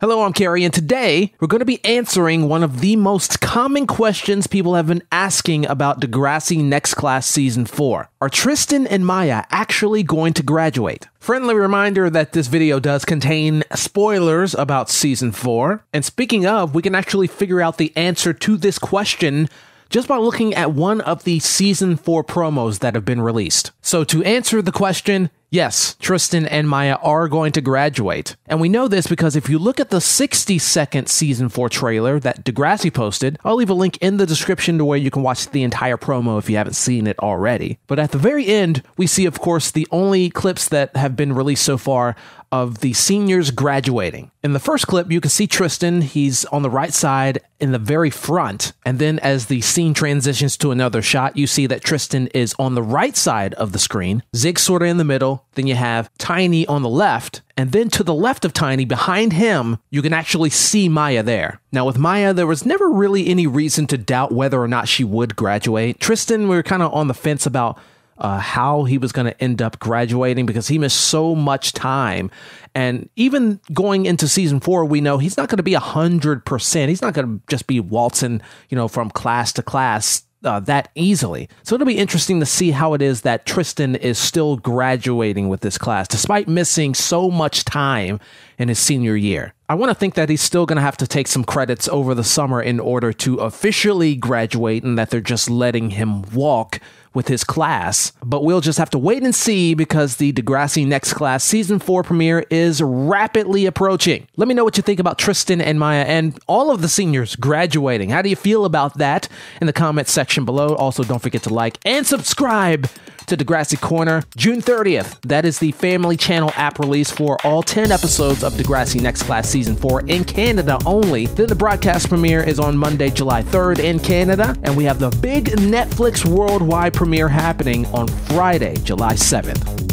Hello, I'm Carrie, and today we're going to be answering one of the most common questions people have been asking about Degrassi Next Class Season 4. Are Tristan and Maya actually going to graduate? Friendly reminder that this video does contain spoilers about Season 4. And speaking of, we can actually figure out the answer to this question just by looking at one of the Season 4 promos that have been released. So, to answer the question, Yes, Tristan and Maya are going to graduate. And we know this because if you look at the 60 second season 4 trailer that Degrassi posted, I'll leave a link in the description to where you can watch the entire promo if you haven't seen it already. But at the very end, we see, of course, the only clips that have been released so far of the seniors graduating. In the first clip, you can see Tristan. He's on the right side in the very front. And then as the scene transitions to another shot, you see that Tristan is on the right side of the screen, Zig sort of in the middle. Then you have Tiny on the left. And then to the left of Tiny, behind him, you can actually see Maya there. Now, with Maya, there was never really any reason to doubt whether or not she would graduate. Tristan, we were kind of on the fence about uh, how he was going to end up graduating because he missed so much time. And even going into season four, we know he's not going to be a hundred percent. He's not going to just be waltzing, you know, from class to class uh, that easily. So it'll be interesting to see how it is that Tristan is still graduating with this class, despite missing so much time in his senior year. I want to think that he's still going to have to take some credits over the summer in order to officially graduate and that they're just letting him walk with his class. But we'll just have to wait and see because the Degrassi Next Class Season 4 premiere is rapidly approaching. Let me know what you think about Tristan and Maya and all of the seniors graduating. How do you feel about that in the comment section below? Also, don't forget to like and subscribe to Degrassi Corner. June 30th, that is the Family Channel app release for all 10 episodes of Degrassi Next Class Season 4 in Canada only. Then the broadcast premiere is on Monday, July 3rd in Canada, and we have the big Netflix worldwide premiere happening on Friday, July 7th.